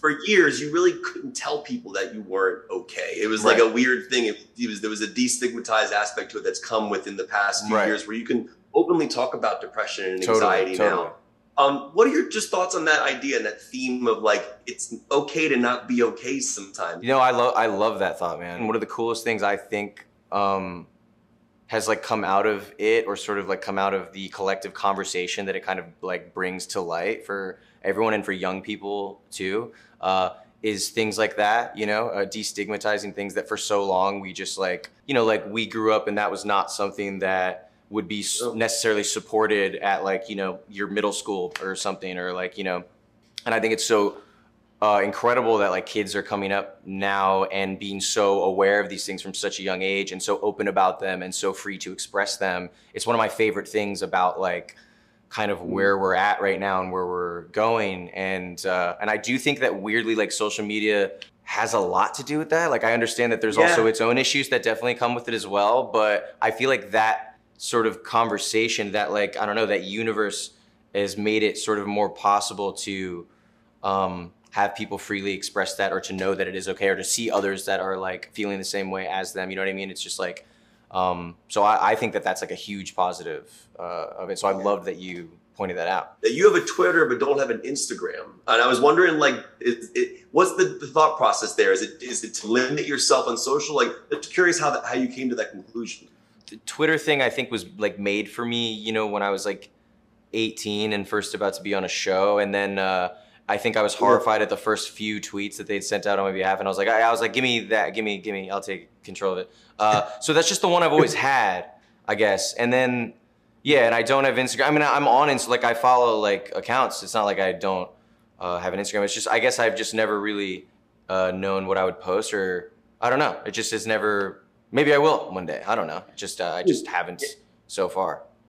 for years you really couldn't tell people that you weren't okay. It was like a weird thing. It, it was there was a destigmatized aspect to it that's come within the past few Right. years where you can openly talk about depression and Totally, anxiety totally. now. Um, what are your just thoughts on that idea and that theme of like it's okay to not be okay sometimes? You know, I love I love that thought, man. One of the coolest things I think um, has like come out of it, or sort of like come out of the collective conversation that it kind of like brings to light for everyone and for young people too, uh, is things like that. You know, uh, destigmatizing things that for so long we just like, you know, like we grew up and that was not something that would be necessarily supported at like you know your middle school or something, or like you know, and I think it's so uh, incredible that like kids are coming up now and being so aware of these things from such a young age and so open about them and so free to express them. It's one of my favorite things about like kind of where we're at right now and where we're going. And uh, and I do think that weirdly like social media has a lot to do with that. Like I understand that there's Yeah. also its own issues that definitely come with it as well. But I feel like that sort of conversation, that like I don't know, that universe has made it sort of more possible to um, have people freely express that or to know that it is okay or to see others that are like feeling the same way as them. You know what I mean? It's just like, um, so I, I think that that's like a huge positive uh, of it. So I love that you pointed that out. that you have a Twitter but don't have an Instagram. And I was wondering, like, is, it, what's the, the thought process there? Is it is it to limit yourself on social? Like, I'm curious how that, how you came to that conclusion. The Twitter thing I think was like made for me, you know, when I was like 18 and first about to be on a show. And then uh, I think I was horrified at the first few tweets that they'd sent out on my behalf. And I was like, I, I was like, give me that, give me, give me, I'll take control of it. Uh, so that's just the one I've always had, I guess. And then, yeah, and I don't have Instagram. I mean, I'm on Insta, like I follow like accounts. It's not like I don't uh, have an Instagram. It's just, I guess I've just never really uh, known what I would post or I don't know. It just has never, maybe I will one day. I don't know. Just, uh, I just haven't so far.